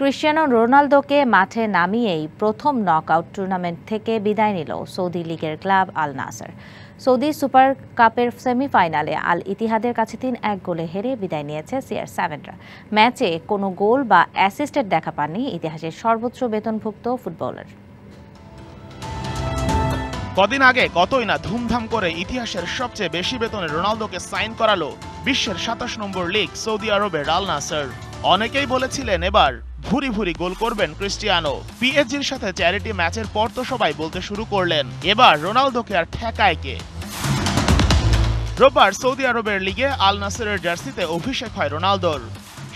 Cristiano রোনালদোকে মাঠে নামিয়েই প্রথম knockout tournament থেকে বিদায় নিল সৌদি লীগের ক্লাব আল নাসার। সৌদি সুপার কাপের সেমিফাইনালে আল ইতিহাদের কাছে তিন এক গোলে হেরে বিদায় নিয়েছে সিআর সেভেনরা ম্যাচে কোনো গোল বা অ্যাসিস্টের দেখা পাননি ইতিহাসের সর্বোচ্চ বেতনভুক্ত ফুটবলার। কদিন আগে কতই না ধুমধাম করে ইতিহাসের সবচেয়ে বেশি বেতনে রোনালদোকে সাইন করালো বিশ্বের সাতাশ নম্বর লিগ সৌদি আরবের আল নাসার। অনেকেই বলেছিলেন, এবার ভুরি ভুরি গোল করবেন ক্রিস্টিয়ানো। পিএসজির সাথে চ্যারিটি ম্যাচের পর তো সবাই বলতে শুরু করলেন, এবার রোনালদোকে আর ঠেকায় কে? রোববার সৌদি আরবের লিগে আল নাসেরের জার্সিতে অভিষেক হয় রোনালদোর।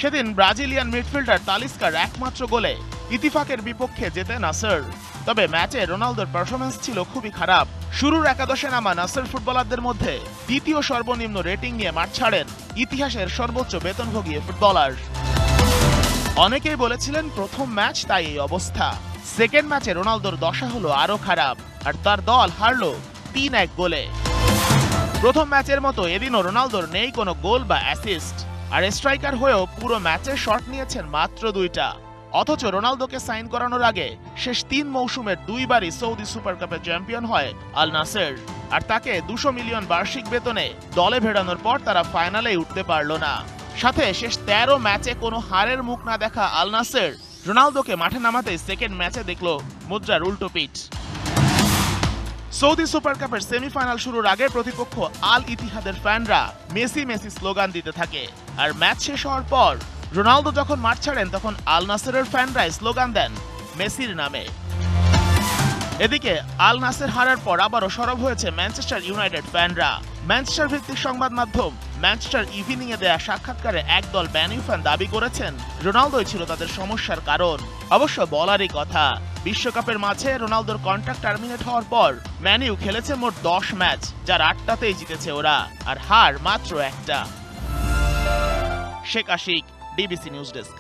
সেদিন ব্রাজিলিয়ান মিডফিল্ডার তালিস্কার একমাত্র গোলে ইতিফাকের বিপক্ষে জেতে নাসের। তবে ম্যাচে রোনালদোর পারফরমেন্স ছিল খুবই খারাপ। শুরুর একাদশে নামা নাসের ফুটবলারদের মধ্যে দ্বিতীয় সর্বনিম্ন রেটিং নিয়ে মাঠ ছাড়েন ইতিহাসের সর্বোচ্চ বেতনভোগী ফুটবলার। অনেকেই বলেছিলেন প্রথম ম্যাচ তাই এই অবস্থা। সেকেন্ড ম্যাচে রোনালদোর দশা হলো আরও খারাপ, আর তার দল হারলো তিন এক গোলে। প্রথম ম্যাচের মতো এদিনও রোনালদোর নেই কোনো গোল বা অ্যাসিস্ট আর স্ট্রাইকার হয়েও পুরো ম্যাচে শট নিয়েছেন মাত্র দুইটা। অথচ রোনালদোকে সাইন করানোর আগে শেষ তিন মৌসুমের দুইবারই সৌদি সুপার কাপের চ্যাম্পিয়ন হয় আল নাসের, আর তাকে দুশো মিলিয়ন বার্ষিক বেতনে দলে ভেড়ানোর পর তারা ফাইনালে উঠতে পারল না। সাথে শেষ তেরো ম্যাচে কোনো হারের মুখ না দেখা আল নাসের। রোনালদোকে মাঠে নামাতেই সেকেন্ড ম্যাচে দেখল মুদ্রার উল্টো পিঠ। সৌদি সুপার কাপের সেমিফাইনাল শুরুর আগে প্রতিপক্ষ আল ইতিহাদের ফ্যানরা মেসি মেসি স্লোগান দিতে থাকে। আর ম্যাচ শেষ হওয়ার পর রোনালদো যখন মাঠ ছাড়েন, তখন আল নাসেরের ফ্যানরা স্লোগান দেন মেসির নামে। এদিকে, আল নাসের হারার পর আবারও সরব হয়েছে ম্যানচেস্টার ইউনাইটেড ফ্যানরা। ম্যানচেস্টার ভিত্তিক সংবাদ মাধ্যম ম্যানচেস্টার ইভিনিং এ দেয়া সাক্ষাৎকারে একদল ব্যানিউ ফ্যান দাবি করেছেন, রোনালদোই ছিল তাদের সমস্যার কারণ। অবশ্য বলারই কথা, বিশ্বকাপের মাঝে রোনালদোর কন্ট্রাক্ট টার্মিনেট হওয়ার পর ম্যানিউ খেলেছে মোট দশ ম্যাচ, যার আটটাতেই জিতেছে ওরা, আর হার মাত্র একটা। Sheikh Ashiq DBC news desk.